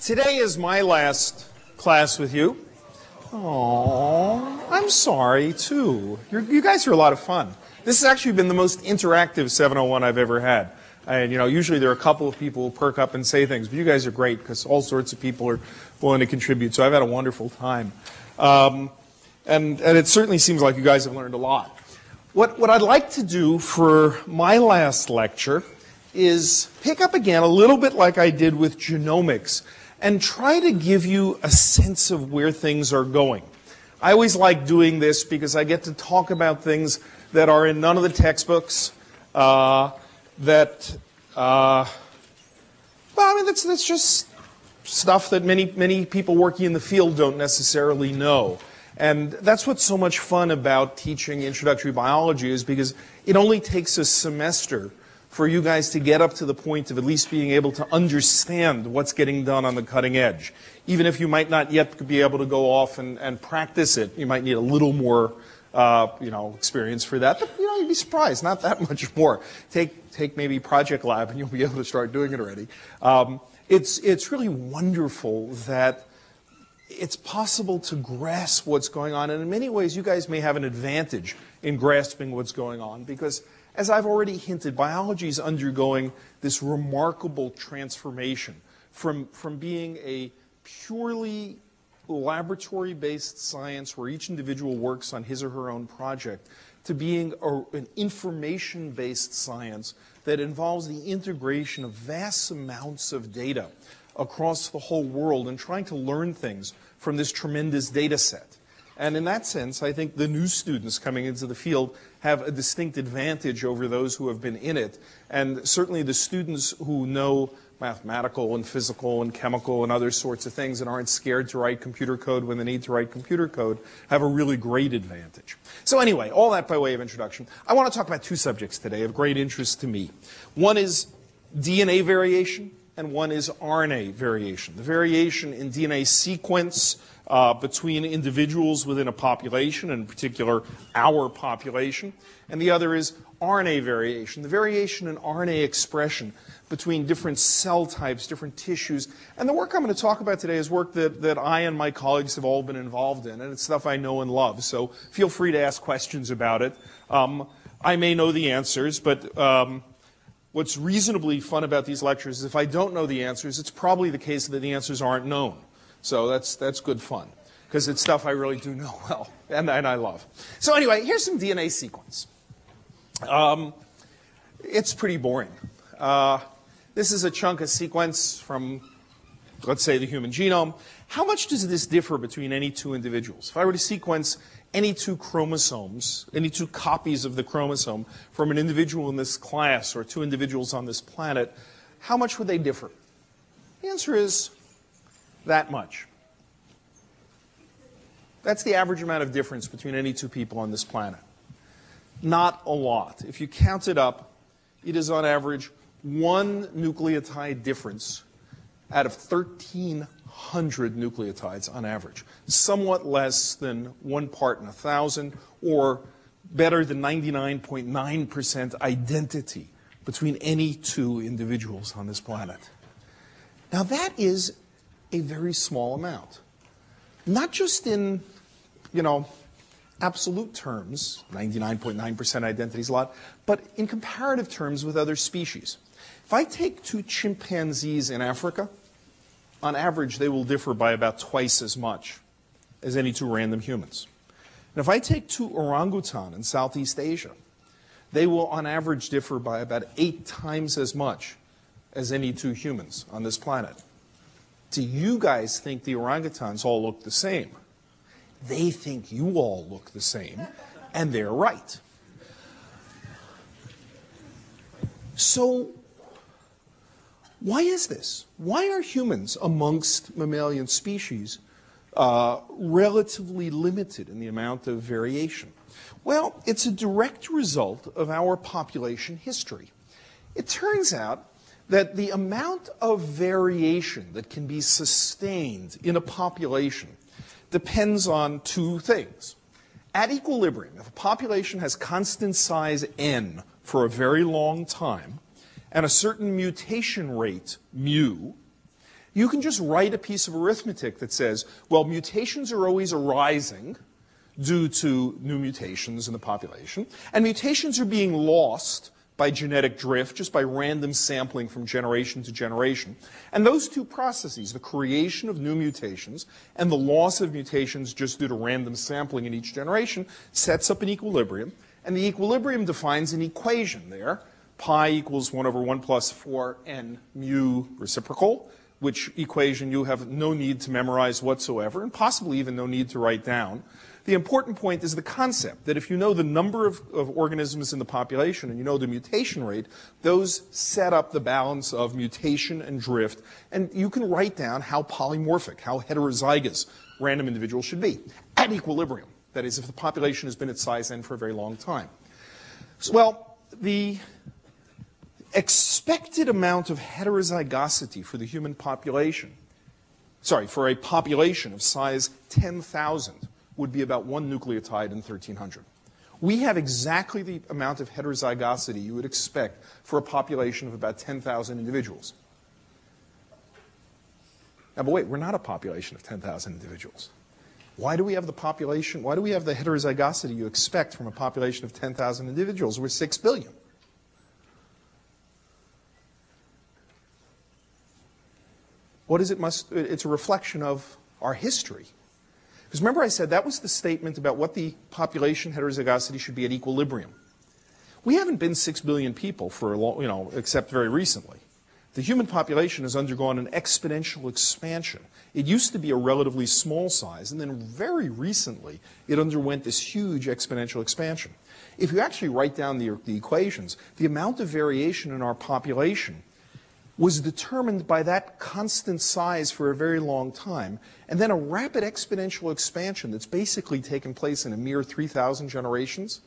Today is my last class with you. Oh, I'm sorry too. You're, you guys are a lot of fun. This has actually been the most interactive 701 I've ever had. And you know, usually there are a couple of people who perk up and say things, but you guys are great because all sorts of people are willing to contribute. So I've had a wonderful time. Um, and, and it certainly seems like you guys have learned a lot. What, what I'd like to do for my last lecture is pick up again a little bit like I did with genomics and try to give you a sense of where things are going. I always like doing this because I get to talk about things that are in none of the textbooks, uh, that, uh, well, I mean, that's, that's just stuff that many, many people working in the field don't necessarily know. And that's what's so much fun about teaching introductory biology is because it only takes a semester for you guys to get up to the point of at least being able to understand what's getting done on the cutting edge. Even if you might not yet be able to go off and, and practice it, you might need a little more uh, you know, experience for that. But you know, you'd be surprised, not that much more. Take take maybe Project Lab, and you'll be able to start doing it already. Um, it's it's really wonderful that it's possible to grasp what's going on, and in many ways, you guys may have an advantage in grasping what's going on because as I've already hinted, biology is undergoing this remarkable transformation from, from being a purely laboratory based science where each individual works on his or her own project to being a, an information based science that involves the integration of vast amounts of data across the whole world and trying to learn things from this tremendous data set. And in that sense, I think the new students coming into the field have a distinct advantage over those who have been in it. And certainly the students who know mathematical and physical and chemical and other sorts of things and aren't scared to write computer code when they need to write computer code have a really great advantage. So anyway, all that by way of introduction. I want to talk about two subjects today of great interest to me. One is DNA variation and one is RNA variation. The variation in DNA sequence uh, between individuals within a population, in particular our population, and the other is RNA variation, the variation in RNA expression between different cell types, different tissues. And the work I'm going to talk about today is work that, that I and my colleagues have all been involved in, and it's stuff I know and love. So feel free to ask questions about it. Um, I may know the answers, but um, what's reasonably fun about these lectures is if I don't know the answers, it's probably the case that the answers aren't known. So that's, that's good fun because it's stuff I really do know well and, and I love. So anyway, here's some DNA sequence. Um, it's pretty boring. Uh, this is a chunk of sequence from, let's say, the human genome. How much does this differ between any two individuals? If I were to sequence any two chromosomes, any two copies of the chromosome from an individual in this class or two individuals on this planet, how much would they differ? The answer is that much. That's the average amount of difference between any two people on this planet. Not a lot. If you count it up, it is on average one nucleotide difference out of 1,300 nucleotides on average. Somewhat less than one part in a thousand, or better than 99.9% identity between any two individuals on this planet. Now, that is a very small amount. Not just in, you know, absolute terms, 99.9% identity is a lot, but in comparative terms with other species. If I take two chimpanzees in Africa, on average, they will differ by about twice as much as any two random humans. And if I take two orangutan in Southeast Asia, they will on average differ by about eight times as much as any two humans on this planet. Do you guys think the orangutans all look the same? They think you all look the same, and they're right. So, why is this? Why are humans amongst mammalian species uh, relatively limited in the amount of variation? Well, it's a direct result of our population history. It turns out that the amount of variation that can be sustained in a population depends on two things. At equilibrium, if a population has constant size n for a very long time and a certain mutation rate, mu, you can just write a piece of arithmetic that says, well, mutations are always arising due to new mutations in the population, and mutations are being lost by genetic drift, just by random sampling from generation to generation. And those two processes, the creation of new mutations and the loss of mutations just due to random sampling in each generation, sets up an equilibrium. And the equilibrium defines an equation there, pi equals 1 over 1 plus 4n mu reciprocal, which equation you have no need to memorize whatsoever, and possibly even no need to write down. The important point is the concept that if you know the number of, of, organisms in the population and you know the mutation rate, those set up the balance of mutation and drift, and you can write down how polymorphic, how heterozygous random individuals should be at equilibrium. That is, if the population has been at size n for a very long time. So, well, the expected amount of heterozygosity for the human population, sorry, for a population of size 10,000 would be about one nucleotide in 1300. We have exactly the amount of heterozygosity you would expect for a population of about 10,000 individuals. Now, but wait, we're not a population of 10,000 individuals. Why do we have the population, why do we have the heterozygosity you expect from a population of 10,000 individuals? We're 6 billion. What is it must, it's a reflection of our history. Because remember I said that was the statement about what the population heterozygosity should be at equilibrium. We haven't been 6 billion people for a long, you know, except very recently. The human population has undergone an exponential expansion. It used to be a relatively small size, and then very recently it underwent this huge exponential expansion. If you actually write down the, the equations, the amount of variation in our population was determined by that constant size for a very long time, and then a rapid exponential expansion that's basically taken place in a mere 3,000 generations,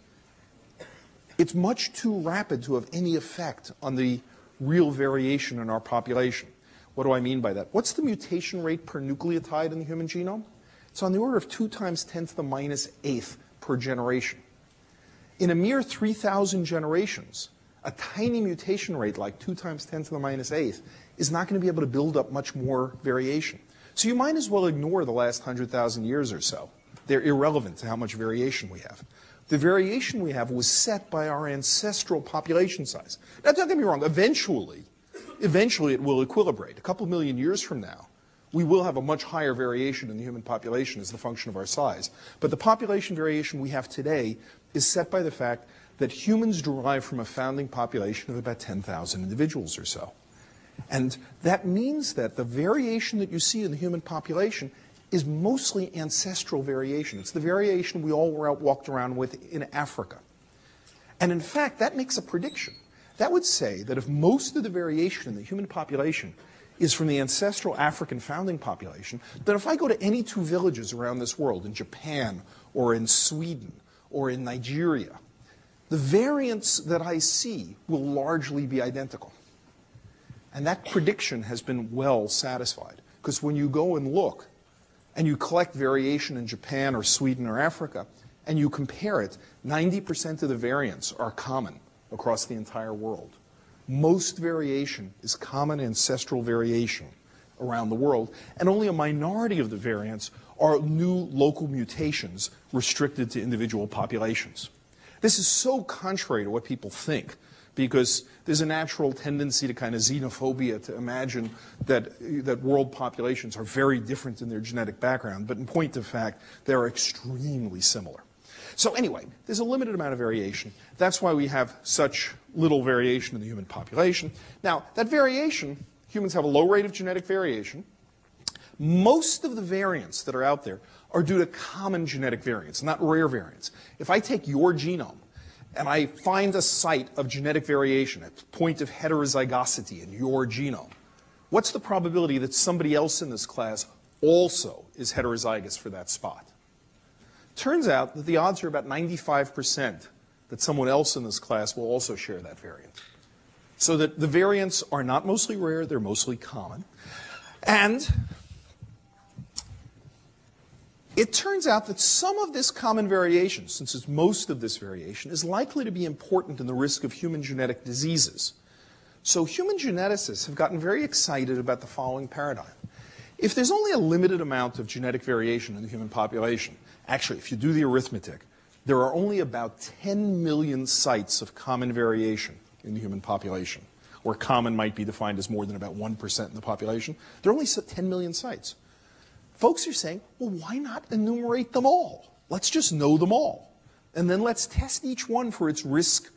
it's much too rapid to have any effect on the real variation in our population. What do I mean by that? What's the mutation rate per nucleotide in the human genome? It's on the order of 2 times 10 to the minus eighth per generation. In a mere 3,000 generations, a tiny mutation rate like 2 times 10 to the minus eighth is not going to be able to build up much more variation. So you might as well ignore the last 100,000 years or so. They're irrelevant to how much variation we have. The variation we have was set by our ancestral population size. Now, don't get me wrong, eventually, eventually it will equilibrate. A couple million years from now, we will have a much higher variation in the human population as the function of our size. But the population variation we have today is set by the fact that humans derive from a founding population of about 10,000 individuals or so. And that means that the variation that you see in the human population is mostly ancestral variation. It's the variation we all walked around with in Africa. And in fact, that makes a prediction. That would say that if most of the variation in the human population is from the ancestral African founding population, then if I go to any two villages around this world, in Japan or in Sweden or in Nigeria, the variants that I see will largely be identical. And that prediction has been well satisfied. Because when you go and look and you collect variation in Japan or Sweden or Africa and you compare it, 90% of the variants are common across the entire world. Most variation is common ancestral variation around the world, and only a minority of the variants are new local mutations restricted to individual populations. This is so contrary to what people think because there's a natural tendency to kind of xenophobia to imagine that, that world populations are very different in their genetic background. But in point of fact, they're extremely similar. So anyway, there's a limited amount of variation. That's why we have such little variation in the human population. Now, that variation, humans have a low rate of genetic variation. Most of the variants that are out there are due to common genetic variants, not rare variants. If I take your genome and I find a site of genetic variation, a point of heterozygosity in your genome, what's the probability that somebody else in this class also is heterozygous for that spot? Turns out that the odds are about 95% that someone else in this class will also share that variant. So that the variants are not mostly rare, they're mostly common. And it turns out that some of this common variation, since it's most of this variation, is likely to be important in the risk of human genetic diseases. So human geneticists have gotten very excited about the following paradigm. If there's only a limited amount of genetic variation in the human population, actually, if you do the arithmetic, there are only about 10 million sites of common variation in the human population, where common might be defined as more than about 1% in the population. There are only 10 million sites. Folks are saying, well, why not enumerate them all? Let's just know them all. And then let's test each one for its risk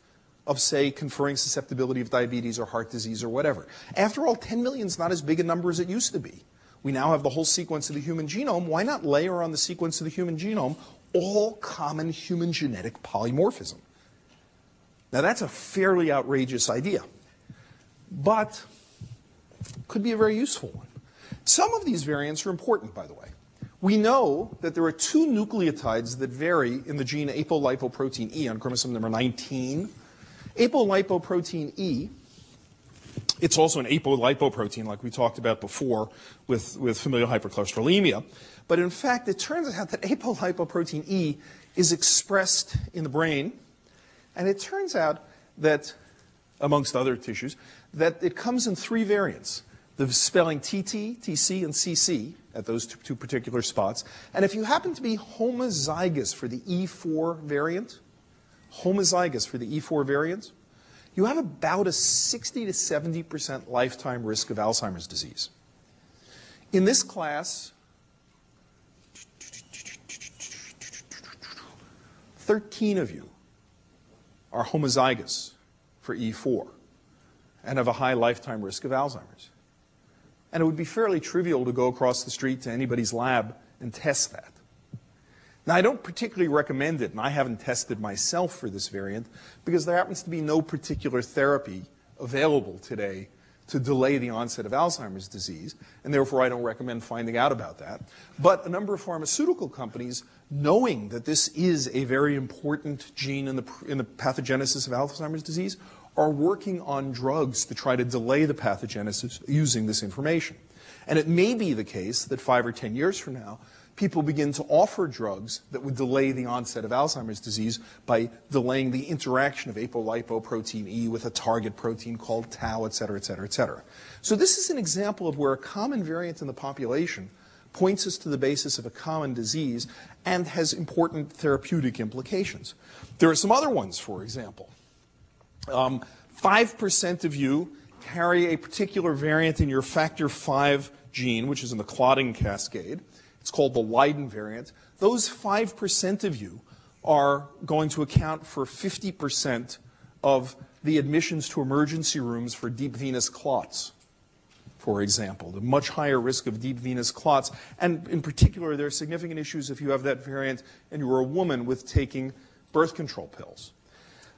of, say, conferring susceptibility of diabetes or heart disease or whatever. After all, 10 million is not as big a number as it used to be. We now have the whole sequence of the human genome. Why not layer on the sequence of the human genome all common human genetic polymorphism? Now, that's a fairly outrageous idea, but could be a very useful one. Some of these variants are important, by the way. We know that there are two nucleotides that vary in the gene apolipoprotein E on chromosome number 19. Apolipoprotein E it's also an apolipoprotein, like we talked about before with, with familial hypercholesterolemia. But in fact, it turns out that apolipoprotein E is expressed in the brain. And it turns out that, amongst other tissues, that it comes in three variants. The spelling TT, TC, and CC at those two, particular spots. And if you happen to be homozygous for the E4 variant, homozygous for the E4 variant, you have about a 60 to 70% lifetime risk of Alzheimer's disease. In this class, 13 of you are homozygous for E4 and have a high lifetime risk of Alzheimer's. And it would be fairly trivial to go across the street to anybody's lab and test that. Now, I don't particularly recommend it, and I haven't tested myself for this variant, because there happens to be no particular therapy available today to delay the onset of Alzheimer's disease, and therefore I don't recommend finding out about that. But a number of pharmaceutical companies, knowing that this is a very important gene in the, in the pathogenesis of Alzheimer's disease, are working on drugs to try to delay the pathogenesis using this information. And it may be the case that five or ten years from now, people begin to offer drugs that would delay the onset of Alzheimer's disease by delaying the interaction of apolipoprotein E with a target protein called tau, et cetera, et cetera, et cetera. So this is an example of where a common variant in the population points us to the basis of a common disease and has important therapeutic implications. There are some other ones, for example. Um, 5% of you carry a particular variant in your factor V gene, which is in the clotting cascade. It's called the Leiden variant. Those 5% of you are going to account for 50% of the admissions to emergency rooms for deep venous clots, for example, the much higher risk of deep venous clots. And in particular, there are significant issues if you have that variant and you are a woman with taking birth control pills.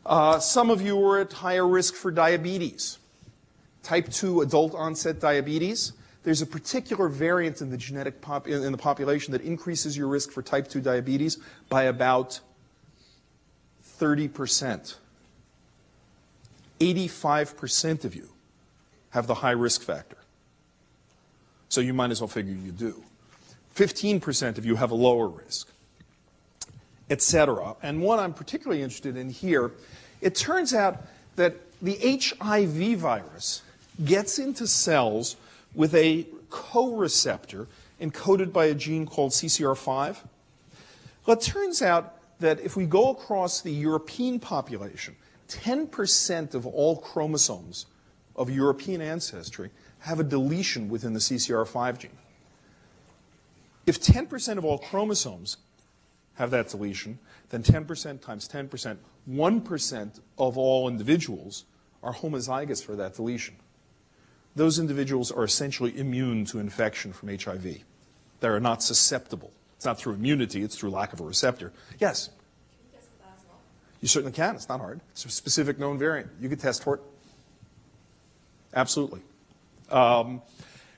Uh, some of you are at higher risk for diabetes, type 2 adult onset diabetes there's a particular variant in the genetic pop, in, the population that increases your risk for type 2 diabetes by about 30%. 85% of you have the high risk factor. So you might as well figure you do. 15% of you have a lower risk, etc. And one I'm particularly interested in here, it turns out that the HIV virus gets into cells with a co-receptor encoded by a gene called CCR5. Well, it turns out that if we go across the European population, 10% of all chromosomes of European ancestry have a deletion within the CCR5 gene. If 10% of all chromosomes have that deletion, then 10% times 10%, 1% of all individuals are homozygous for that deletion those individuals are essentially immune to infection from HIV. They are not susceptible. It's not through immunity, it's through lack of a receptor. Yes? You certainly can. It's not hard. It's a specific known variant. You could test for it. Absolutely. Um,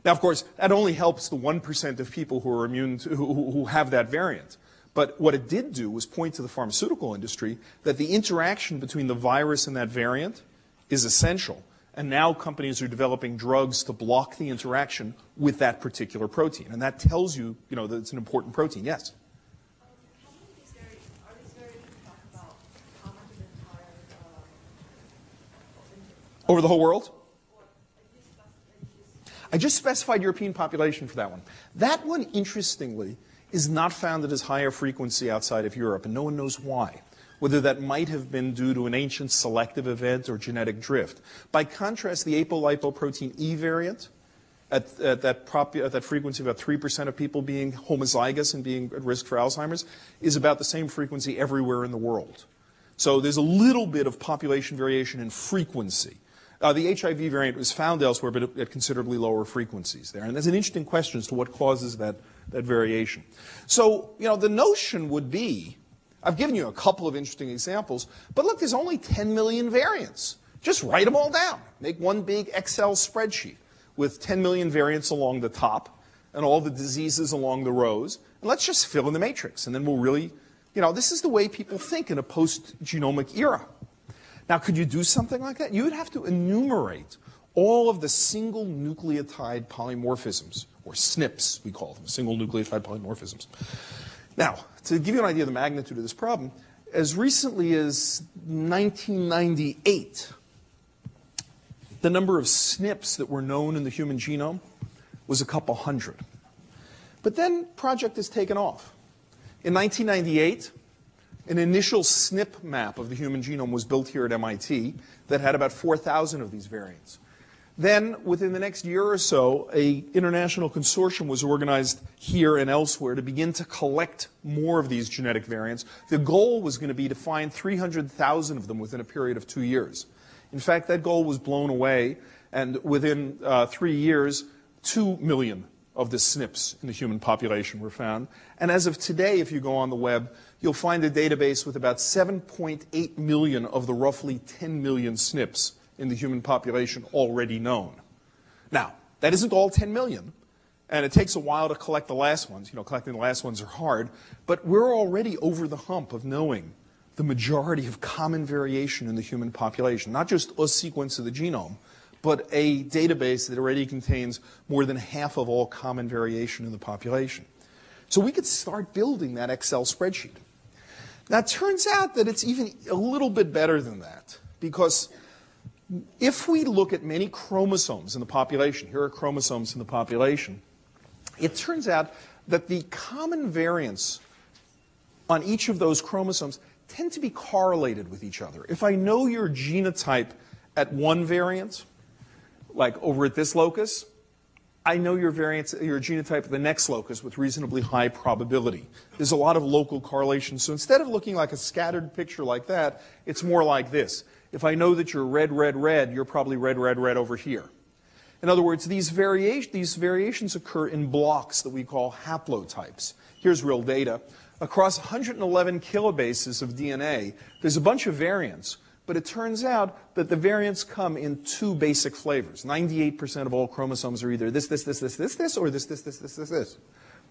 now, of course, that only helps the 1% of people who are immune to, who, who have that variant. But what it did do was point to the pharmaceutical industry that the interaction between the virus and that variant is essential and now companies are developing drugs to block the interaction with that particular protein. And that tells you, you know, that it's an important protein. Yes? Over the whole world? I just specified European population for that one. That one, interestingly, is not found at as high a frequency outside of Europe, and no one knows why. Whether that might have been due to an ancient selective event or genetic drift. By contrast, the apolipoprotein E variant, at, at that, prop, at that frequency of about 3% of people being homozygous and being at risk for Alzheimer's, is about the same frequency everywhere in the world. So there's a little bit of population variation in frequency. Uh, the HIV variant was found elsewhere, but at considerably lower frequencies there. And there's an interesting question as to what causes that, that variation. So, you know, the notion would be, I've given you a couple of interesting examples, but look, there's only 10 million variants. Just write them all down. Make one big Excel spreadsheet with 10 million variants along the top and all the diseases along the rows. And let's just fill in the matrix, and then we'll really, you know, this is the way people think in a post-genomic era. Now, could you do something like that? You would have to enumerate all of the single nucleotide polymorphisms, or SNPs, we call them, single nucleotide polymorphisms. Now, to give you an idea of the magnitude of this problem, as recently as 1998, the number of SNPs that were known in the human genome was a couple hundred. But then project has taken off. In 1998, an initial SNP map of the human genome was built here at MIT that had about 4,000 of these variants. Then, within the next year or so, a international consortium was organized here and elsewhere to begin to collect more of these genetic variants. The goal was going to be to find 300,000 of them within a period of two years. In fact, that goal was blown away, and within uh, three years, 2 million of the SNPs in the human population were found. And as of today, if you go on the web, you'll find a database with about 7.8 million of the roughly 10 million SNPs in the human population already known. Now, that isn't all 10 million, and it takes a while to collect the last ones. You know, collecting the last ones are hard, but we're already over the hump of knowing the majority of common variation in the human population, not just a sequence of the genome, but a database that already contains more than half of all common variation in the population. So we could start building that Excel spreadsheet. Now, it turns out that it's even a little bit better than that, because if we look at many chromosomes in the population, here are chromosomes in the population, it turns out that the common variants on each of those chromosomes tend to be correlated with each other. If I know your genotype at one variant, like over at this locus, I know your variants, your genotype at the next locus with reasonably high probability. There's a lot of local correlation. So instead of looking like a scattered picture like that, it's more like this. If I know that you're red, red, red, you're probably red, red, red over here. In other words, these, variation, these variations occur in blocks that we call haplotypes. Here's real data. Across 111 kilobases of DNA, there's a bunch of variants, but it turns out that the variants come in two basic flavors. 98% of all chromosomes are either this, this, this, this, this, this, or this, this, this, this, this, this.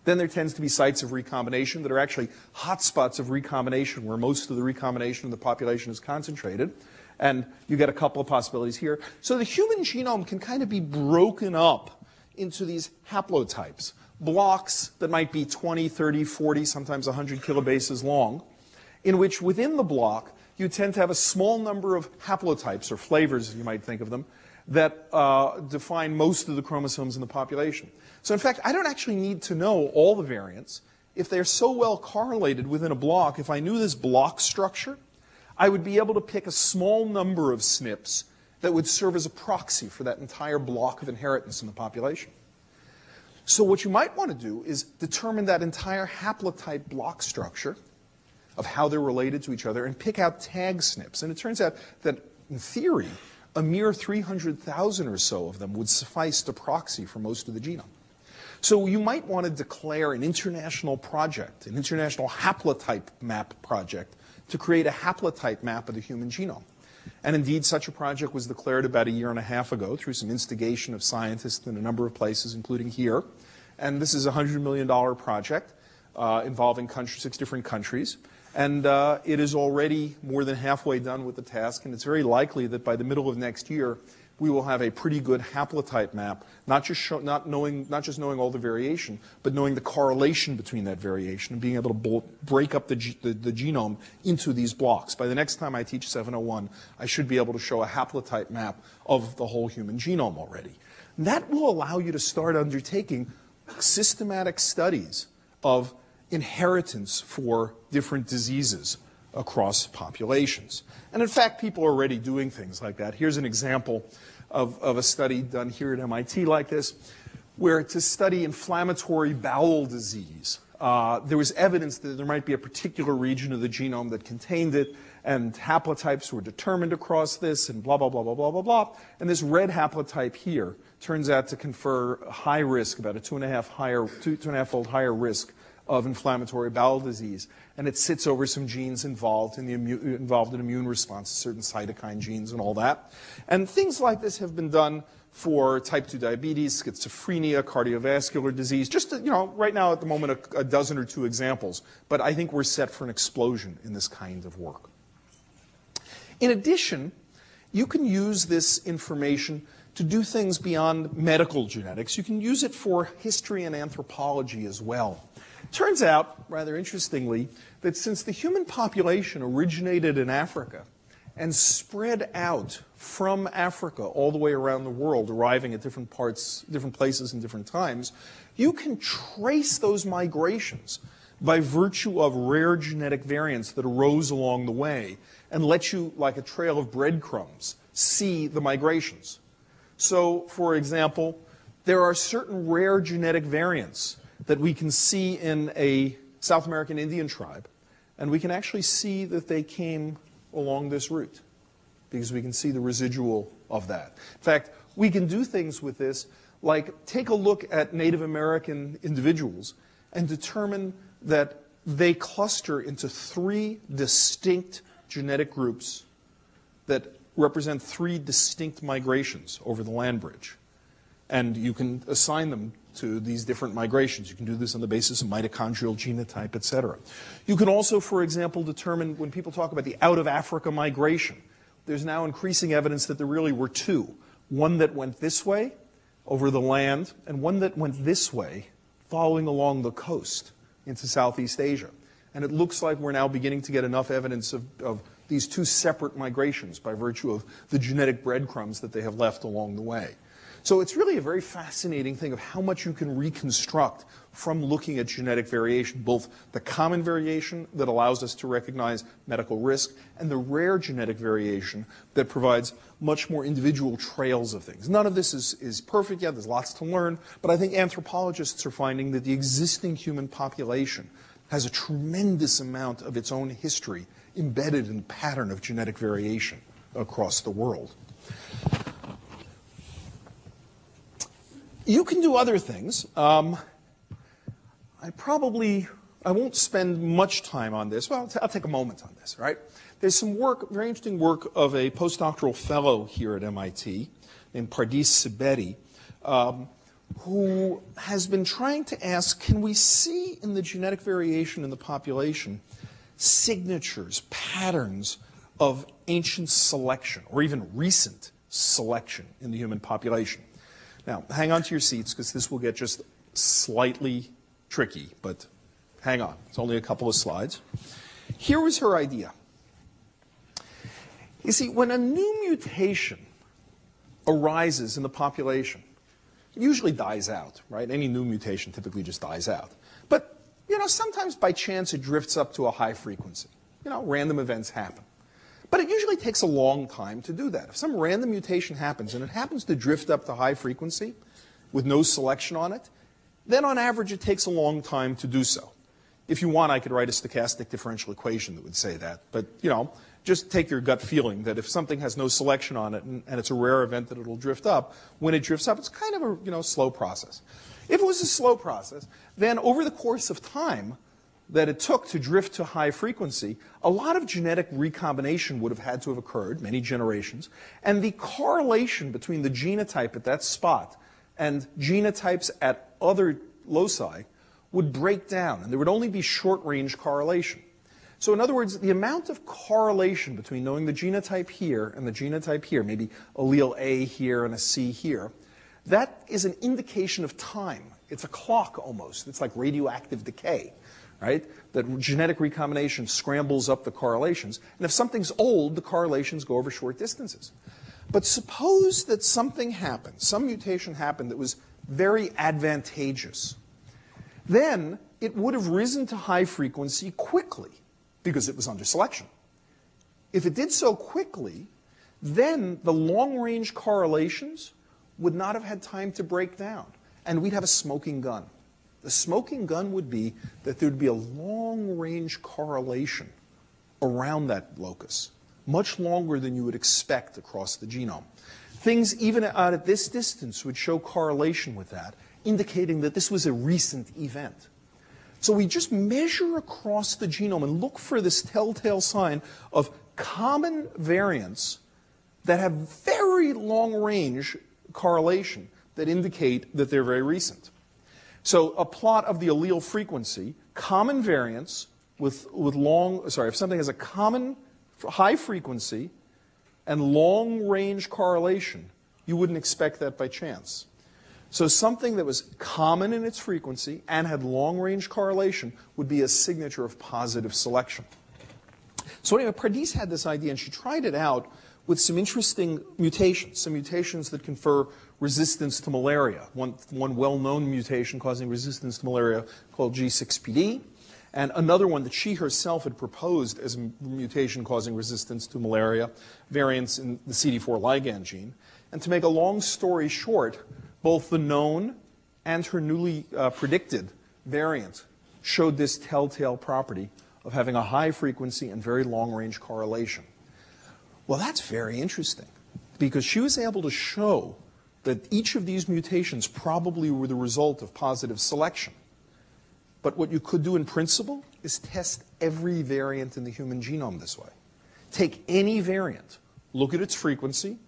Then there tends to be sites of recombination that are actually hotspots of recombination where most of the recombination of the population is concentrated. And you get a couple of possibilities here. So the human genome can kind of be broken up into these haplotypes blocks that might be 20, 30, 40, sometimes 100 kilobases long, in which within the block you tend to have a small number of haplotypes, or flavors, you might think of them, that uh, define most of the chromosomes in the population. So in fact, I don't actually need to know all the variants. If they're so well correlated within a block, if I knew this block structure, I would be able to pick a small number of SNPs that would serve as a proxy for that entire block of inheritance in the population. So what you might want to do is determine that entire haplotype block structure of how they're related to each other and pick out tag SNPs. And it turns out that in theory, a mere 300,000 or so of them would suffice to proxy for most of the genome. So you might want to declare an international project, an international haplotype map project, to create a haplotype map of the human genome. And indeed, such a project was declared about a year and a half ago through some instigation of scientists in a number of places, including here. And this is a $100 million project uh, involving country, six different countries. And uh, it is already more than halfway done with the task, and it's very likely that by the middle of next year, we will have a pretty good haplotype map, not just, show, not, knowing, not just knowing all the variation, but knowing the correlation between that variation and being able to break up the, the, the, genome into these blocks. By the next time I teach 701, I should be able to show a haplotype map of the whole human genome already. That will allow you to start undertaking systematic studies of inheritance for different diseases across populations. And in fact, people are already doing things like that. Here's an example of, of a study done here at MIT like this, where to study inflammatory bowel disease, uh, there was evidence that there might be a particular region of the genome that contained it, and haplotypes were determined across this, and blah, blah, blah, blah, blah, blah, blah. And this red haplotype here turns out to confer high risk, about a two and a half higher, two, two and a half fold higher risk of inflammatory bowel disease. And it sits over some genes involved in the immune, involved in immune response, certain cytokine genes and all that. And things like this have been done for type 2 diabetes, schizophrenia, cardiovascular disease. Just, you know, right now at the moment, a, a dozen or two examples. But I think we're set for an explosion in this kind of work. In addition, you can use this information to do things beyond medical genetics. You can use it for history and anthropology as well. Turns out, rather interestingly, that since the human population originated in Africa and spread out from Africa all the way around the world, arriving at different parts, different places and different times, you can trace those migrations by virtue of rare genetic variants that arose along the way and let you, like a trail of breadcrumbs, see the migrations. So, for example, there are certain rare genetic variants that we can see in a South American Indian tribe, and we can actually see that they came along this route because we can see the residual of that. In fact, we can do things with this like take a look at Native American individuals and determine that they cluster into three distinct genetic groups that represent three distinct migrations over the land bridge. And you can assign them to these different migrations. You can do this on the basis of mitochondrial genotype, et cetera. You can also, for example, determine when people talk about the out of Africa migration, there's now increasing evidence that there really were two. One that went this way over the land, and one that went this way, following along the coast into Southeast Asia. And it looks like we're now beginning to get enough evidence of, of these two separate migrations by virtue of the genetic breadcrumbs that they have left along the way. So it's really a very fascinating thing of how much you can reconstruct from looking at genetic variation, both the common variation that allows us to recognize medical risk and the rare genetic variation that provides much more individual trails of things. None of this is, is perfect yet, there's lots to learn, but I think anthropologists are finding that the existing human population has a tremendous amount of its own history embedded in the pattern of genetic variation across the world. You can do other things. Um, I probably, I won't spend much time on this. Well, I'll, t- I'll take a moment on this, right? There's some work, very interesting work of a postdoctoral fellow here at MIT named Pardis Sabeti, um, who has been trying to ask, can we see in the genetic variation in the population signatures, patterns of ancient selection, or even recent selection in the human population? Now, hang on to your seats because this will get just slightly tricky, but hang on. It's only a couple of slides. Here was her idea. You see, when a new mutation arises in the population, it usually dies out, right? Any new mutation typically just dies out. But, you know, sometimes by chance it drifts up to a high frequency. You know, random events happen. But it usually takes a long time to do that. If some random mutation happens and it happens to drift up to high frequency with no selection on it, then on average it takes a long time to do so. If you want, I could write a stochastic differential equation that would say that. But, you know, just take your gut feeling that if something has no selection on it and, and it's a rare event that it'll drift up, when it drifts up, it's kind of a, you know, slow process. If it was a slow process, then over the course of time, that it took to drift to high frequency, a lot of genetic recombination would have had to have occurred, many generations, and the correlation between the genotype at that spot and genotypes at other loci would break down, and there would only be short range correlation. So, in other words, the amount of correlation between knowing the genotype here and the genotype here, maybe allele A here and a C here, that is an indication of time. It's a clock almost. It's like radioactive decay right? That genetic recombination scrambles up the correlations. And if something's old, the correlations go over short distances. But suppose that something happened, some mutation happened that was very advantageous. Then it would have risen to high frequency quickly because it was under selection. If it did so quickly, then the long range correlations would not have had time to break down, and we'd have a smoking gun. The smoking gun would be that there would be a long range correlation around that locus, much longer than you would expect across the genome. Things even out at this distance would show correlation with that, indicating that this was a recent event. So we just measure across the genome and look for this telltale sign of common variants that have very long range correlation that indicate that they're very recent. So a plot of the allele frequency, common variants with, with long, sorry, if something has a common high frequency and long range correlation, you wouldn't expect that by chance. So something that was common in its frequency and had long range correlation would be a signature of positive selection. So anyway, Pardis had this idea and she tried it out with some interesting mutations, some mutations that confer resistance to malaria. One, one well-known mutation causing resistance to malaria called G6PD, and another one that she herself had proposed as a mutation causing resistance to malaria, variants in the CD40 ligand gene. And to make a long story short, both the known and her newly uh, predicted variant showed this telltale property of having a high frequency and very long range correlation. Well, that's very interesting because she was able to show that each of these mutations probably were the result of positive selection. But what you could do in principle is test every variant in the human genome this way. Take any variant, look at its frequency,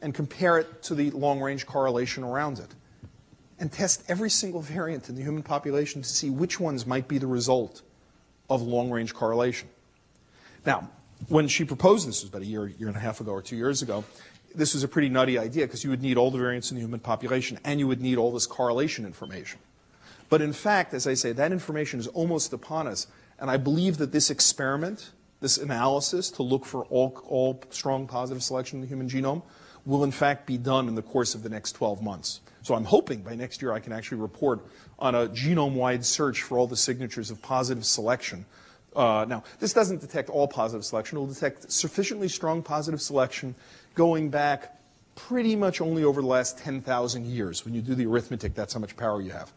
and compare it to the long range correlation around it. And test every single variant in the human population to see which ones might be the result of long range correlation. Now, when she proposed this, was about a year, year and a half ago or two years ago, this was a pretty nutty idea because you would need all the variants in the human population and you would need all this correlation information. But in fact, as I say, that information is almost upon us. And I believe that this experiment, this analysis to look for all, all strong positive selection in the human genome, will in fact be done in the course of the next 12 months. So I'm hoping by next year I can actually report on a genome-wide search for all the signatures of positive selection uh, now, this doesn't detect all positive selection. It will detect sufficiently strong positive selection going back pretty much only over the last 10,000 years. When you do the arithmetic, that's how much power you have.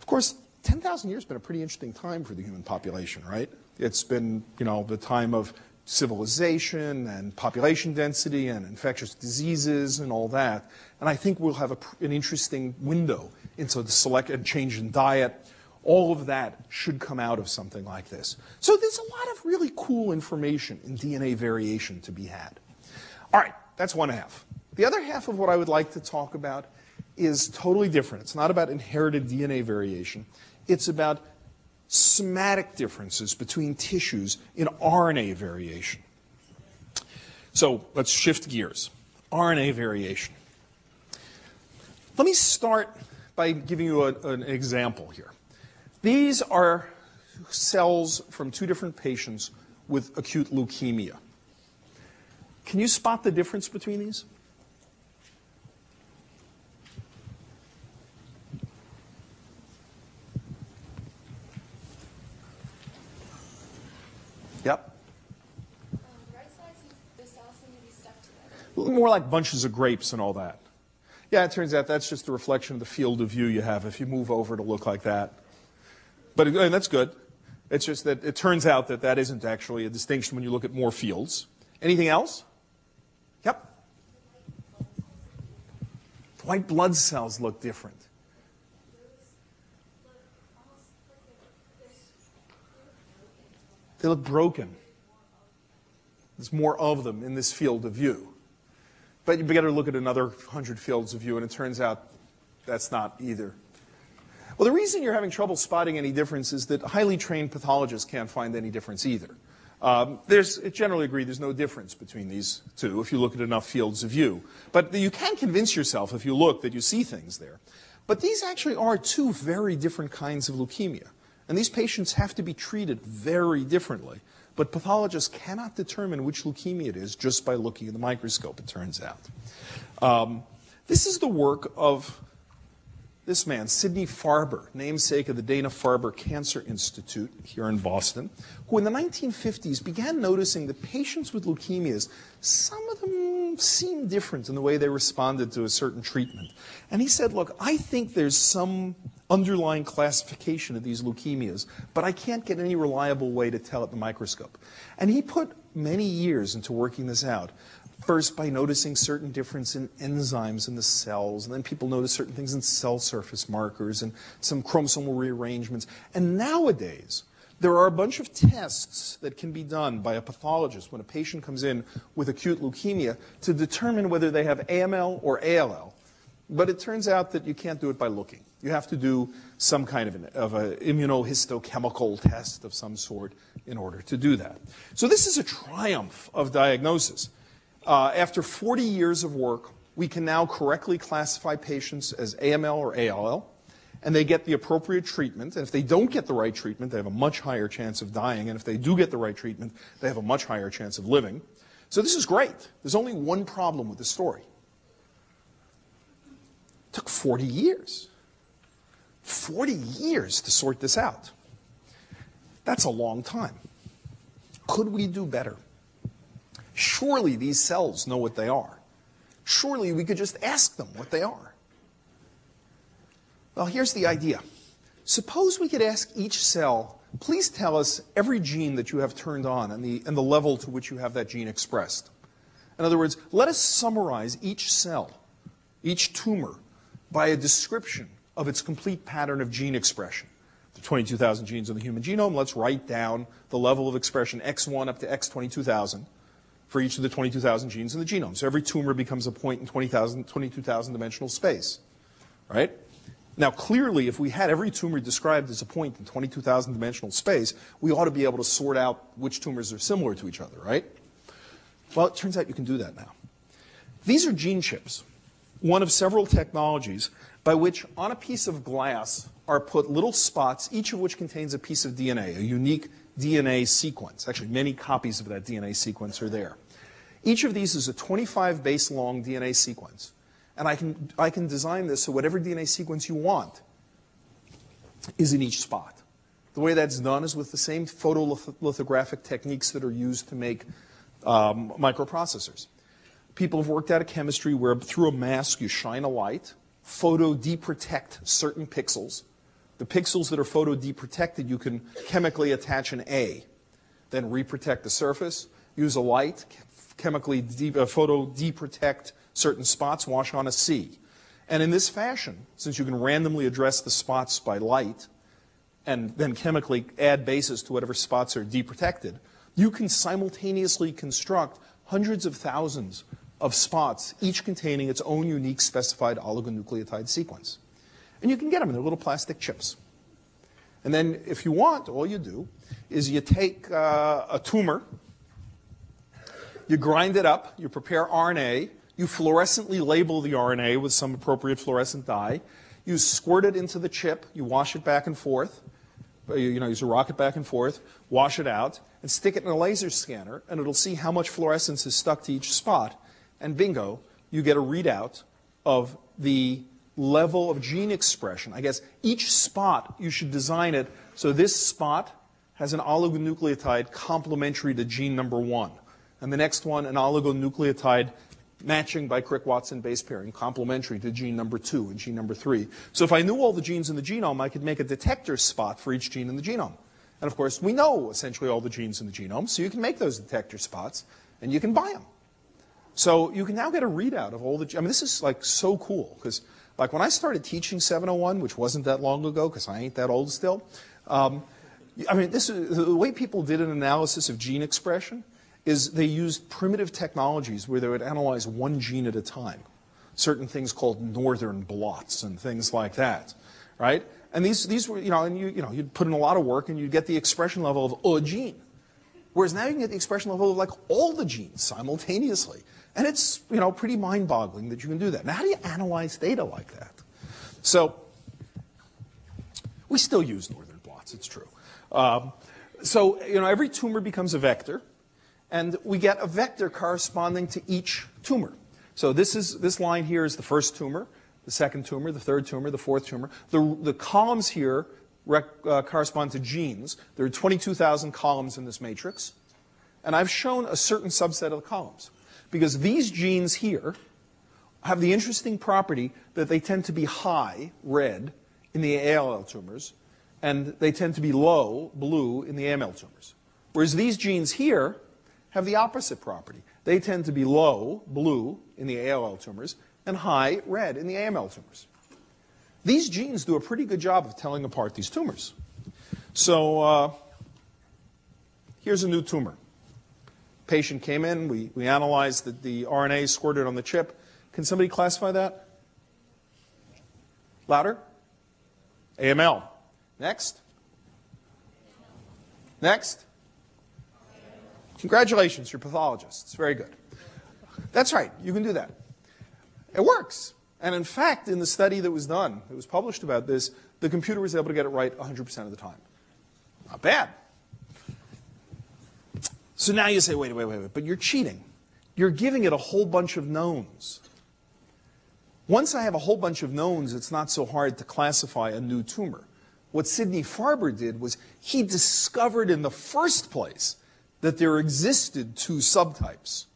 Of course, 10,000 years has been a pretty interesting time for the human population, right? It's been, you know, the time of civilization and population density and infectious diseases and all that. And I think we'll have a, an interesting window into the select and change in diet all of that should come out of something like this. So there's a lot of really cool information in DNA variation to be had. All right, that's one half. The other half of what I would like to talk about is totally different. It's not about inherited DNA variation. It's about somatic differences between tissues in RNA variation. So let's shift gears. RNA variation. Let me start by giving you a, an example here. These are cells from two different patients with acute leukemia. Can you spot the difference between these? Yep. More like bunches of grapes and all that. Yeah, it turns out that's just a reflection of the field of view you have if you move over to look like that. But and that's good. It's just that it turns out that that isn't actually a distinction when you look at more fields. Anything else? Yep. White blood cells look different. They look broken. There's more of them in this field of view. But you better look at another 100 fields of view, and it turns out that's not either. Well, the reason you're having trouble spotting any difference is that highly trained pathologists can't find any difference either. Um, there's generally agreed there's no difference between these two if you look at enough fields of view. But you can convince yourself if you look that you see things there. But these actually are two very different kinds of leukemia. And these patients have to be treated very differently But pathologists cannot determine which leukemia it is just by looking in the microscope, it turns out. Um, this is the work of this man, Sidney Farber, namesake of the Dana-Farber Cancer Institute here in Boston, who in the 1950s began noticing that patients with leukemias, some of them seemed different in the way they responded to a certain treatment. And he said, look, I think there's some underlying classification of these leukemias, but I can't get any reliable way to tell at the microscope. And he put many years into working this out. First, by noticing certain difference in enzymes in the cells, and then people notice certain things in cell surface markers and some chromosomal rearrangements. And nowadays, there are a bunch of tests that can be done by a pathologist when a patient comes in with acute leukemia to determine whether they have AML or ALL. But it turns out that you can't do it by looking. You have to do some kind of an of a immunohistochemical test of some sort in order to do that. So this is a triumph of diagnosis. Uh, after 40 years of work, we can now correctly classify patients as AML or ALL, and they get the appropriate treatment. And if they don't get the right treatment, they have a much higher chance of dying. And if they do get the right treatment, they have a much higher chance of living. So this is great. There's only one problem with the story. It took 40 years. 40 years to sort this out. That's a long time. Could we do better? Surely these cells know what they are. Surely we could just ask them what they are. Well, here's the idea. Suppose we could ask each cell, please tell us every gene that you have turned on and the, and the level to which you have that gene expressed. In other words, let us summarize each cell, each tumor, by a description of its complete pattern of gene expression. The 22,000 genes in the human genome, let's write down the level of expression X1 up to X22,000 for each of the 22,000 genes in the genome. So every tumor becomes a point in 22,000 dimensional space, right? Now, clearly, if we had every tumor described as a point in 22,000 dimensional space, we ought to be able to sort out which tumors are similar to each other, right? Well, it turns out you can do that now. These are gene chips, one of several technologies by which on a piece of glass are put little spots, each of which contains a piece of DNA, a unique DNA sequence. Actually, many copies of that DNA sequence are there. Each of these is a 25 base long DNA sequence. And I can, I can design this so whatever DNA sequence you want is in each spot. The way that's done is with the same photolithographic techniques that are used to make um, microprocessors. People have worked out a chemistry where through a mask you shine a light, photo deprotect certain pixels, the pixels that are photo deprotected, you can chemically attach an A, then reprotect the surface, use a light, chemically de uh, photo deprotect certain spots, wash on a C. And in this fashion, since you can randomly address the spots by light and then chemically add bases to whatever spots are deprotected, you can simultaneously construct hundreds of thousands of spots, each containing its own unique specified oligonucleotide sequence. And you can get them their little plastic chips. And then if you want, all you do is you take uh, a tumor, you grind it up, you prepare RNA, you fluorescently label the RNA with some appropriate fluorescent dye, you squirt it into the chip, you wash it back and forth, uh, you, you know, use a rocket back and forth, wash it out, and stick it in a laser scanner, and it'll see how much fluorescence is stuck to each spot. And bingo, you get a readout of the level of gene expression. I guess each spot, you should design it so this spot has an oligonucleotide complementary to gene number one. And the next one, an oligonucleotide matching by Crick-Watson base pairing, complementary to gene number two and gene number three. So if I knew all the genes in the genome, I could make a detector spot for each gene in the genome. And of course, we know essentially all the genes in the genome, so you can make those detector spots, and you can buy them. So you can now get a readout of all the, I mean, this is like so cool, because like when I started teaching 701, which wasn't that long ago, because I ain't that old still, um, I mean, this is, the way people did an analysis of gene expression is they used primitive technologies where they would analyze one gene at a time. Certain things called northern blots and things like that, right? And these, these were, you know, and you, you know, you'd put in a lot of work and you'd get the expression level of a gene. Whereas now you can get the expression level of like all the genes simultaneously. And it's, you know, pretty mind-boggling that you can do that. Now, how do you analyze data like that? So we still use northern blots, it's true. Um, so, you know, every tumor becomes a vector, and we get a vector corresponding to each tumor. So this, is, this line here is the first tumor, the second tumor, the third tumor, the fourth tumor. The, the columns here uh, correspond to genes. There are 22,000 columns in this matrix. And I've shown a certain subset of the columns. Because these genes here have the interesting property that they tend to be high, red, in the ALL tumors, and they tend to be low, blue, in the AML tumors. Whereas these genes here have the opposite property. They tend to be low, blue, in the ALL tumors, and high, red, in the AML tumors. These genes do a pretty good job of telling apart these tumors. So uh, here's a new tumor. Patient came in, we, we analyzed the, the RNA squirted on the chip. Can somebody classify that? Louder? AML. Next? Next? Congratulations, you're pathologists. Very good. That's right, you can do that. It works. And in fact, in the study that was done, it was published about this, the computer was able to get it right 100% of the time. Not bad. So now you say, wait, wait, wait, wait, but you're cheating. You're giving it a whole bunch of knowns. Once I have a whole bunch of knowns, it's not so hard to classify a new tumor. What Sidney Farber did was he discovered in the first place that there existed two subtypes.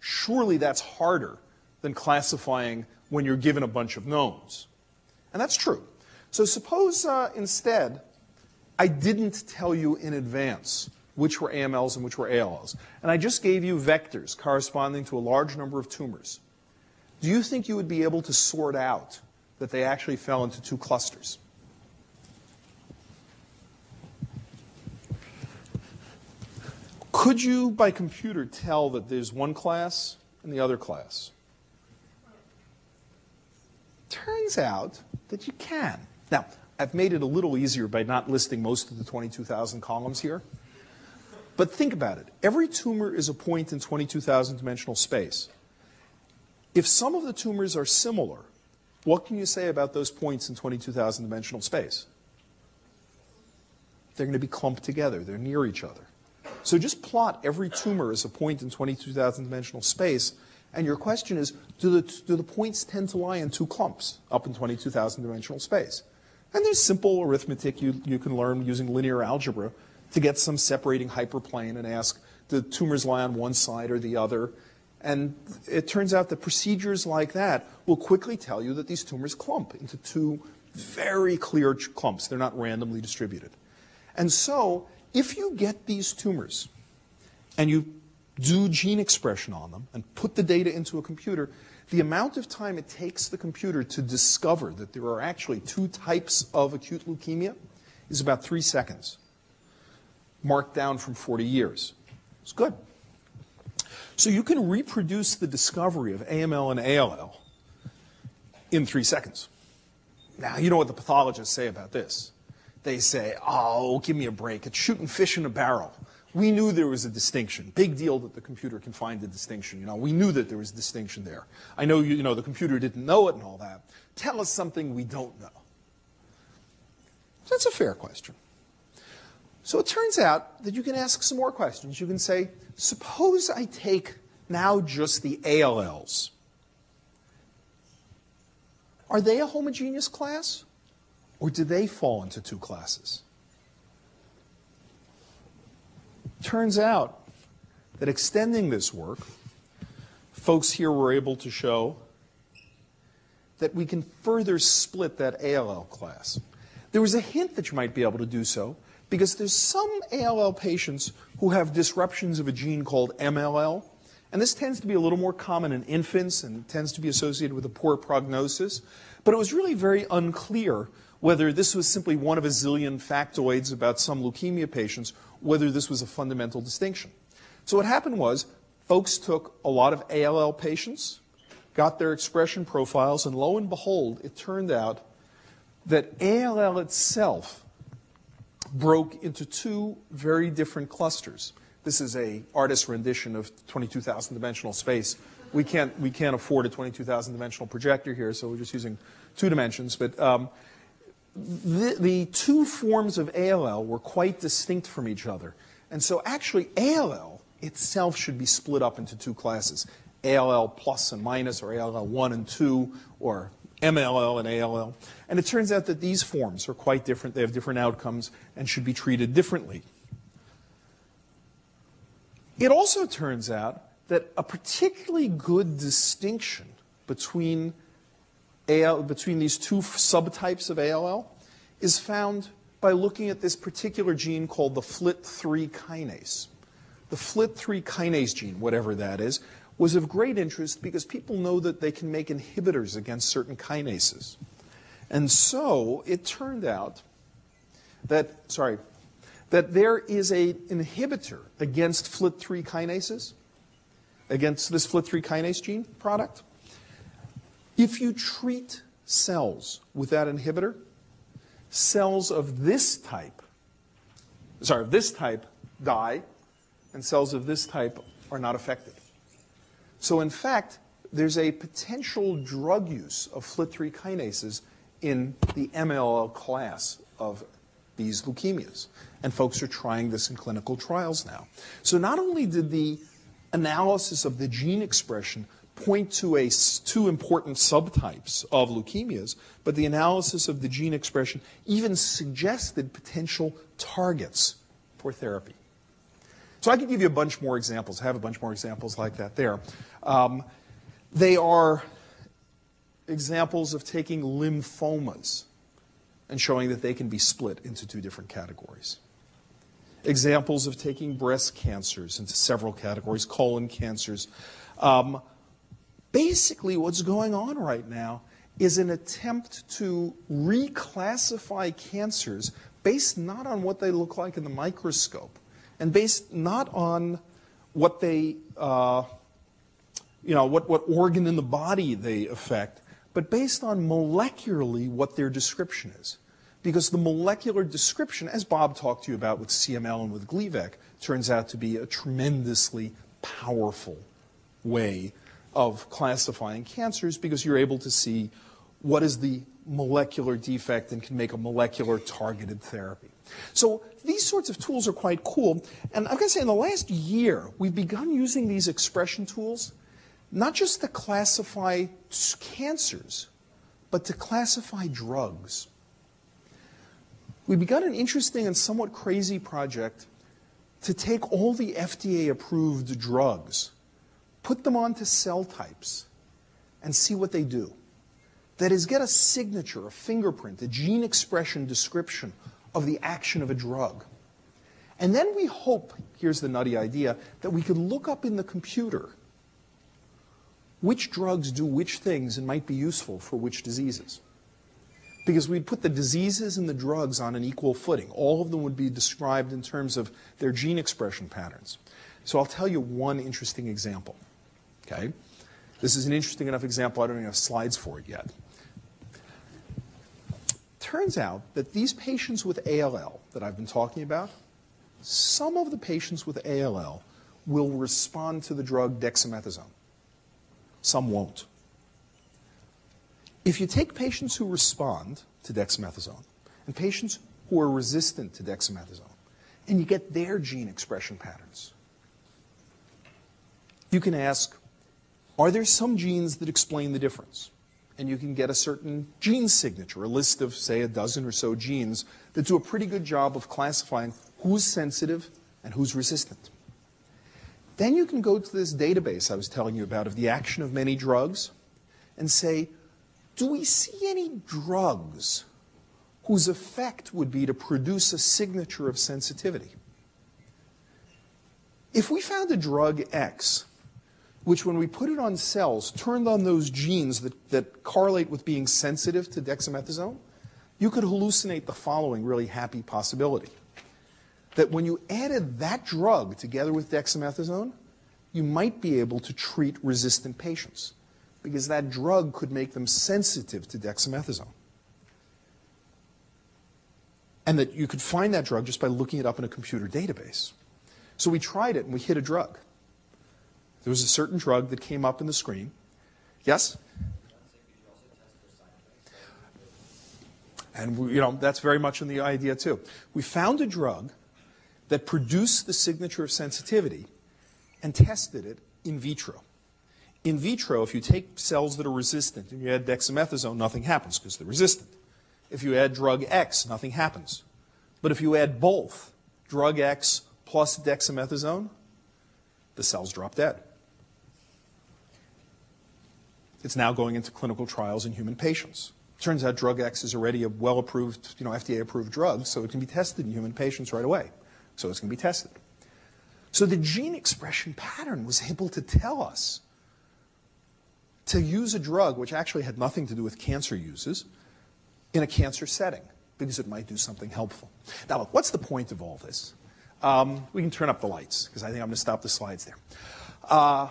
Surely that's harder than classifying when you're given a bunch of knowns. And that's true. So suppose uh, instead I didn't tell you in advance which were AMLs and which were ALLs, and I just gave you vectors corresponding to a large number of tumors. Do you think you would be able to sort out that they actually fell into two clusters? Could you, by computer, tell that there's one class and the other class? Turns out that you can. Now, I've made it a little easier by not listing most of the 22,000 columns here. But think about it. Every tumor is a point in 22,000 dimensional space. If some of the tumors are similar, what can you say about those points in 22,000 dimensional space? They're going to be clumped together. They're near each other. So just plot every tumor as a point in 22,000 dimensional space. And your question is, do the, do the points tend to lie in two clumps up in 22,000 dimensional space? And there's simple arithmetic you, you can learn using linear algebra to get some separating hyperplane and ask, do tumors lie on one side or the other? And it turns out that procedures like that will quickly tell you that these tumors clump into two very clear clumps. They're not randomly distributed. And so if you get these tumors and you do gene expression on them and put the data into a computer, the amount of time it takes the computer to discover that there are actually two types of acute leukemia is about three seconds, marked down from 40 years. It's good. So you can reproduce the discovery of AML and ALL in three seconds. Now, you know what the pathologists say about this they say, oh, give me a break. It's shooting fish in a barrel. We knew there was a distinction. Big deal that the computer can find a distinction. You know, we knew that there was a distinction there. I know you, you know the computer didn't know it and all that. Tell us something we don't know. That's a fair question. So it turns out that you can ask some more questions. You can say, suppose I take now just the ALLs. Are they a homogeneous class? Or do they fall into two classes? Turns out that extending this work, folks here were able to show that we can further split that ALL class. There was a hint that you might be able to do so because there's some ALL patients who have disruptions of a gene called MLL, and this tends to be a little more common in infants and tends to be associated with a poor prognosis. But it was really very unclear whether this was simply one of a zillion factoids about some leukemia patients, whether this was a fundamental distinction. So what happened was folks took a lot of ALL patients, got their expression profiles, and lo and behold, it turned out that ALL itself broke into two very different clusters. This is a artist's rendition of 22,000 dimensional space. We can't, we can't afford a 22,000 dimensional projector here, so we're just using two dimensions. But um, the, the two forms of ALL were quite distinct from each other. And so actually ALL itself should be split up into two classes. ALL plus and minus, or ALL 1 and 2, or MLL and ALL. And it turns out that these forms are quite different. They have different outcomes and should be treated differently. It also turns out that a particularly good distinction between, AL, between these two subtypes of ALL is found by looking at this particular gene called the FLT3 kinase. The FLT3 kinase gene, whatever that is, was of great interest because people know that they can make inhibitors against certain kinases. And so it turned out that, sorry, that there is an inhibitor against FLT3 kinases, against this FLT3 kinase gene product. If you treat cells with that inhibitor, cells of this type, sorry, of this type die, and cells of this type are not affected. So in fact, there's a potential drug use of FLT3 kinases in the MLL class of these leukemias. And folks are trying this in clinical trials now. So not only did the analysis of the gene expression point to a, two important subtypes of leukemias, but the analysis of the gene expression even suggested potential targets for therapy. So I could give you a bunch more examples. I have a bunch more examples like that there. Um, they are examples of taking lymphomas and showing that they can be split into two different categories. Examples of taking breast cancers into several categories, colon cancers. Um, basically, what's going on right now is an attempt to reclassify cancers based not on what they look like in the microscope, and based not on what they, uh, you know, what, what organ in the body they affect, but based on molecularly what their description is. Because the molecular description, as Bob talked to you about with CML and with Gleevec, turns out to be a tremendously powerful way of classifying cancers because you're able to see what is the molecular defect and can make a molecular targeted therapy. So these sorts of tools are quite cool. And I've got to say, in the last year, we've begun using these expression tools not just to classify cancers, but to classify drugs. We begun an interesting and somewhat crazy project to take all the FDA approved drugs, put them onto cell types, and see what they do. That is, get a signature, a fingerprint, a gene expression description of the action of a drug. And then we hope, here's the nutty idea, that we could look up in the computer which drugs do which things and might be useful for which diseases. Because we'd put the diseases and the drugs on an equal footing. All of them would be described in terms of their gene expression patterns. So I'll tell you one interesting example. Okay? This is an interesting enough example, I don't even have slides for it yet turns out that these patients with ALL that I've been talking about, some of the patients with ALL will respond to the drug dexamethasone. Some won't. If you take patients who respond to dexamethasone and patients who are resistant to dexamethasone, and you get their gene expression patterns, you can ask, are there some genes that explain the difference? and you can get a certain gene signature, a list of, say, a dozen or so genes that do a pretty good job of classifying who's sensitive and who's resistant. Then you can go to this database I was telling you about of the action of many drugs and say, do we see any drugs whose effect would be to produce a signature of sensitivity? If we found a drug X which when we put it on cells turned on those genes that, that correlate with being sensitive to dexamethasone, you could hallucinate the following really happy possibility. That when you added that drug together with dexamethasone, you might be able to treat resistant patients because that drug could make them sensitive to dexamethasone. And that you could find that drug just by looking it up in a computer database. So we tried it and we hit a drug. There was a certain drug that came up in the screen. Yes? And we, you know, that's very much in the idea too. We found a drug that produced the signature of sensitivity and tested it in vitro. In vitro, if you take cells that are resistant and you add dexamethasone, nothing happens because they're resistant. If you add drug X, nothing happens. But if you add both, drug X plus dexamethasone, the cells drop dead. It's now going into clinical trials in human patients. Turns out drug X is already a well-approved, you know, FDA-approved drug, so it can be tested in human patients right away. So it's going to be tested. So the gene expression pattern was able to tell us to use a drug which actually had nothing to do with cancer uses in a cancer setting because it might do something helpful. Now, look, what's the point of all this? Um, we can turn up the lights because I think I'm going to stop the slides there. Uh,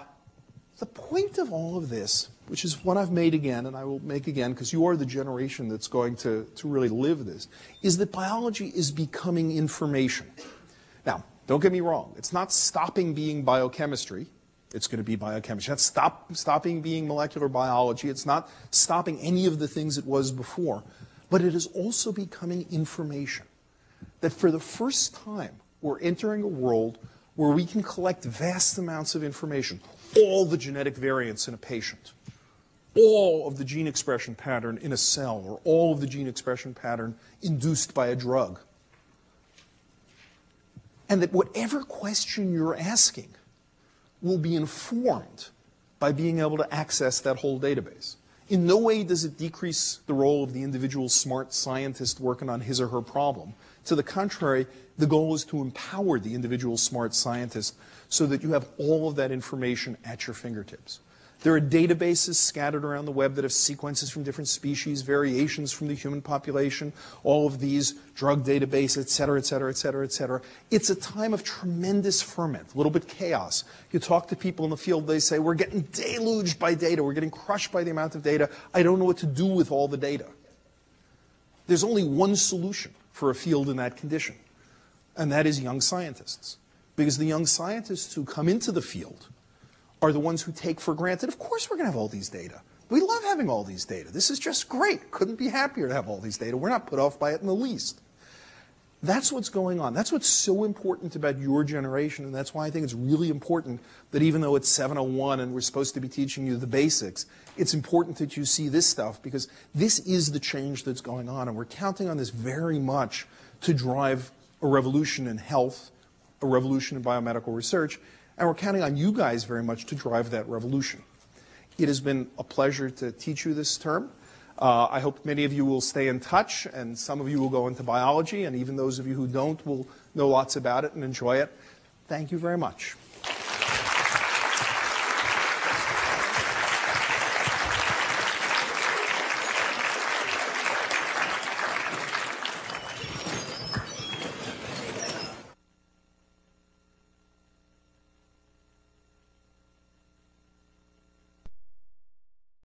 the point of all of this, which is one I've made again and I will make again because you are the generation that's going to, to really live this, is that biology is becoming information. Now, don't get me wrong, it's not stopping being biochemistry. It's going to be biochemistry. It's stop, stopping being molecular biology. It's not stopping any of the things it was before. But it is also becoming information. That for the first time, we're entering a world where we can collect vast amounts of information, all the genetic variants in a patient, all of the gene expression pattern in a cell, or all of the gene expression pattern induced by a drug. And that whatever question you're asking will be informed by being able to access that whole database. In no way does it decrease the role of the individual smart scientist working on his or her problem. To the contrary, the goal is to empower the individual smart scientist so that you have all of that information at your fingertips. There are databases scattered around the web that have sequences from different species, variations from the human population, all of these drug databases, et cetera, et cetera, et cetera, et cetera. It's a time of tremendous ferment, a little bit chaos. You talk to people in the field, they say, we're getting deluged by data. We're getting crushed by the amount of data. I don't know what to do with all the data. There's only one solution for a field in that condition, and that is young scientists. Because the young scientists who come into the field are the ones who take for granted, of course we're going to have all these data. We love having all these data. This is just great. Couldn't be happier to have all these data. We're not put off by it in the least. That's what's going on. That's what's so important about your generation, and that's why I think it's really important that even though it's 701 and we're supposed to be teaching you the basics, it's important that you see this stuff because this is the change that's going on, and we're counting on this very much to drive a revolution in health, a revolution in biomedical research, and we're counting on you guys very much to drive that revolution. It has been a pleasure to teach you this term. Uh, I hope many of you will stay in touch, and some of you will go into biology, and even those of you who don't will know lots about it and enjoy it. Thank you very much.